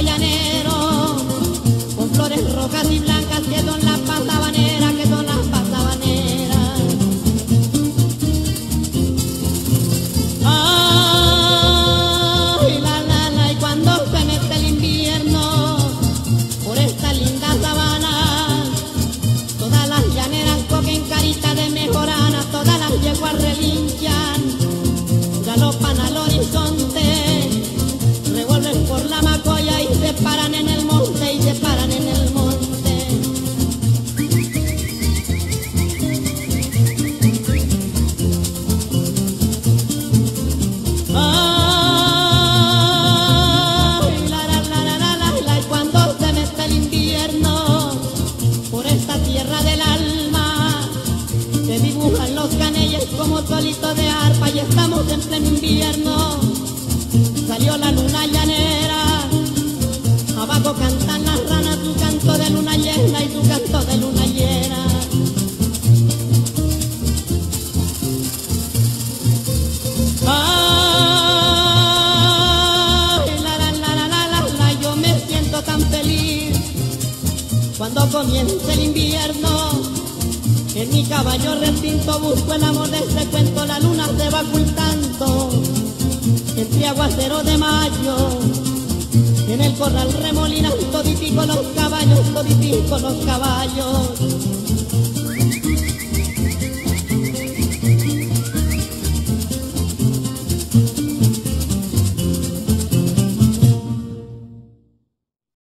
llanero, con flores rojas y blancas que son las pasabaneras, que son las pasabaneras. Ay, la la la, y cuando se mete el invierno, por esta linda sabana, todas las llaneras coquen caritas de mejorana todas las llego a. Cuando cantan las ranas tu canto de luna llena y tu canto de luna llena. La, la, la, la, la, la, yo me siento tan feliz cuando comienza el invierno. En mi caballo recinto busco el amor de este cuento, la luna se va ocultando entre aguacero de mayo corral remolinan toditico los caballos, toditico los caballos.